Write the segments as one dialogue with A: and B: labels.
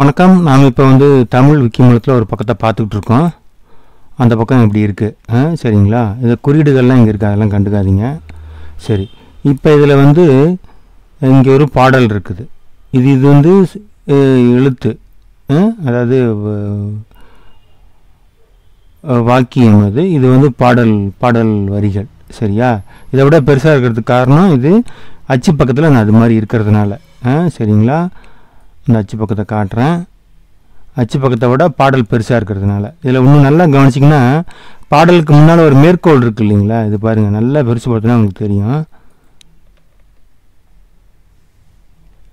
A: வணக்கம். நாம் இப்போ வந்து தமிழ் விக்கிமூலத்தில் ஒரு பக்கத்தை பார்த்துக்கிட்டு இருக்கோம். அந்த பக்கம் இப்படி இருக்குது சரிங்களா? இது குறியீடுகள்லாம் இங்கே இருக்குது அதெல்லாம் கண்டுக்காதீங்க. சரி. இப்போ இதில் வந்து இங்கே ஒரு பாடல் இருக்குது. இது இது வந்து எழுத்து. அதாவது வாக்கியம் அது. இது வந்து பாடல் பாடல் வரிகள். சரியா? இதை விட பெருசாக இருக்கிறதுக்கு காரணம் இது அச்சு பக்கத்தில் நான் அது மாதிரி இருக்கிறதுனால. சரிங்களா? இந்த அச்சு பக்கத்தை காட்டுறேன். அச்சு பக்கத்தை விட பாடல் பெருசாக இருக்கிறதுனால. இதில் இன்னும் நல்லா கவனிச்சிங்கன்னா பாடலுக்கு முன்னால் ஒரு மேற்கோள் இருக்கு இல்லைங்களா? இது பாருங்கள் நல்லா பெருசு உங்களுக்கு தெரியும்.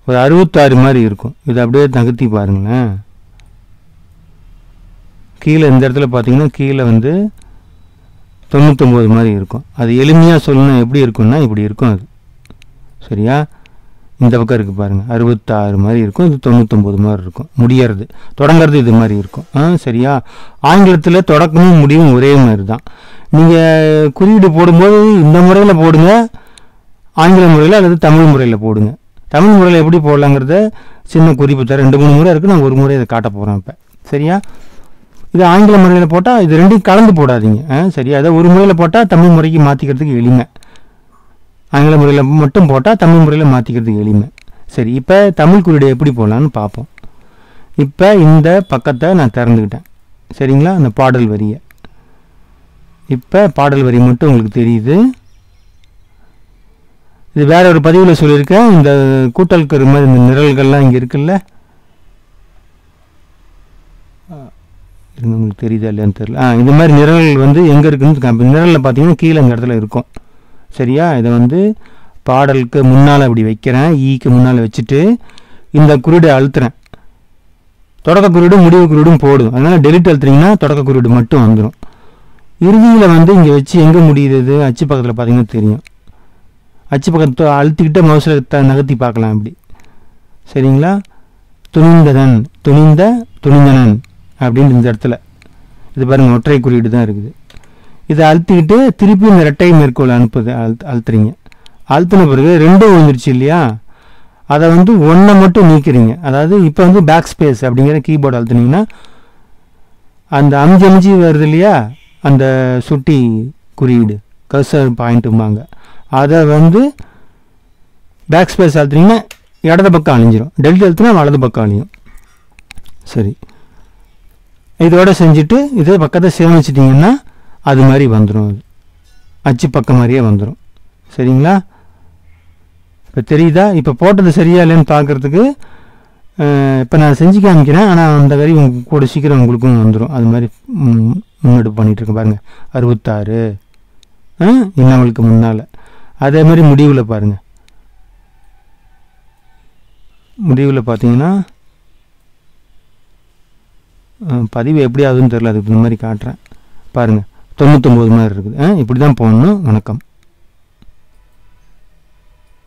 A: ஒரு அறுபத்தாறு மாதிரி இருக்கும். இது அப்படியே தகுத்தி பாருங்களேன். கீழே இந்த இடத்துல பார்த்தீங்கன்னா கீழே வந்து தொண்ணூத்தொம்பது மாதிரி இருக்கும். அது எளிமையாக சொல்லணும் எப்படி இருக்கும்னா இப்படி இருக்கும் அது. சரியா? இந்த பக்கம் இருக்குது பாருங்கள் அறுபத்தாறு மாதிரி இருக்கும். இது தொண்ணூத்தொம்பது மாதிரி இருக்கும். முடியறது. தொடங்கிறது இது மாதிரி இருக்கும். ஆ சரியா? ஆங்கிலத்தில் தொடக்கமும் முடிவும் ஒரே மாதிரி தான். நீங்கள் குறியீடு போடும்போது இந்த முறையில் போடுங்க. ஆங்கில முறையில் அல்லது தமிழ் முறையில் போடுங்க. தமிழ் முறையில் எப்படி போடலாங்கிறத சின்ன குறிப்பு தர ரெண்டு மூணு முறை இருக்குது நான் ஒரு முறை இதை காட்ட போகிறேன் இப்போ. சரியா? இது ஆங்கில முறையில் போட்டால் இது ரெண்டையும் கலந்து போடாதீங்க. ஆ சரியா? அதை ஒரு முறையில் போட்டால் தமிழ் முறைக்கு மாற்றிக்கிறதுக்கு எளிமை. ஆங்கில முறையில் மட்டும் போட்டால் தமிழ் முறையில் மாற்றிக்கிறதுக்கு எளிமை. சரி இப்போ தமிழ் குறியீடு எப்படி போகலான்னு பார்ப்போம் இப்போ இந்த பக்கத்தை நான் திறந்துக்கிட்டேன். சரிங்களா? அந்த பாடல் வரியை. இப்போ பாடல் வரி மட்டும் உங்களுக்கு தெரியுது. இது வேற ஒரு பதிவில் சொல்லியிருக்கேன். இந்த கூட்டல் கரு மாதிரி இந்த நிரல்கள்லாம் இங்கே இருக்குல்ல? உங்களுக்கு தெரியுதா இல்லையான்னு தெரியல. ஆ இந்த மாதிரி நிரல்கள் வந்து எங்கே இருக்குன்னு நிரலில் பார்த்தீங்கன்னா கீழே இந்த இடத்துல இருக்கும். சரியா? இதை வந்து பாடலுக்கு முன்னால் அப்படி வைக்கிறேன். ஈக்கு முன்னால் வச்சுட்டு இந்த குறியீடு அழுத்துறேன். தொடக்க குறியீடு முடிவு குறியீடும் போடும். அதனால் டெலிட் அழுத்துறீங்கன்னா தொடக்க குறியீடு மட்டும் வந்துடும் இறுதியில் வந்து இங்கே வச்சு எங்கே முடியுது? அச்சு பக்கத்தில் பார்த்தீங்கன்னா தெரியும். அச்சு பக்கத்தை அழுத்திக்கிட்டு மவுசில் த நகர்த்தி பார்க்கலாம் இப்படி. சரிங்களா? துணிந்ததன் துணிந்த துணிந்தனன் அப்படின்னு இந்த இடத்துல. இது பாருங்கள் ஒற்றை குறியீடு தான் இருக்குது. இதை அழுத்திக்கிட்டு திருப்பி இந்த ரெட்டை மேற்கோள் அனுப்புது அழுத்து அழுத்துறீங்க. அழுத்தின பிறகு ரெண்டும் விழுந்துருச்சு இல்லையா? அதை வந்து ஒன்றை மட்டும் நீக்கிறீங்க. அதாவது இப்போ வந்து பேக் ஸ்பேஸ் அப்படிங்கிற கீபோர்டு அழுத்துனீங்கன்னா அந்த அஞ்சு அஞ்சு வருது இல்லையா? அந்த சுட்டி குறியீடு கர்சர் பாயிண்ட்டும்பாங்க அதை வந்து பேக் ஸ்பேஸ் அழுத்துனீங்கன்னா இடது பக்கம் அழிஞ்சிரும். டெல்ட் அழுத்துனா வலது பக்கம் அழியும். சரி. இதோட செஞ்சுட்டு இதே பக்கத்தை சேமிச்சிட்டிங்கன்னா அது மாதிரி வந்துடும் அது. அச்சு பக்கம் மாதிரியே வந்துடும் சரிங்களா? இப்போ தெரியுதா? இப்போ போட்டது சரியா இல்லைன்னு பார்க்குறதுக்கு இப்போ நான் செஞ்சு காமிக்கிறேன். ஆனால் அந்த வரி உங்க கூட சீக்கிரம் உங்களுக்கும் வந்துடும் அது மாதிரி முன்னெடுப்பு பண்ணிகிட்ருக்கேன் இருக்கேன் பாருங்கள் அறுபத்தாறு இன்னவளுக்கு முன்னால். அதே மாதிரி முடிவில் பாருங்கள் முடிவில் பார்த்தீங்கன்னா பதிவு எப்படி ஆகுதுன்னு தெரியல. அதுக்கு இந்த மாதிரி காட்டுறேன். பாருங்கள் தொண்ணூத்தொம்பது மாதிரி இருக்குது. இப்படி தான் போடணும் வணக்கம்.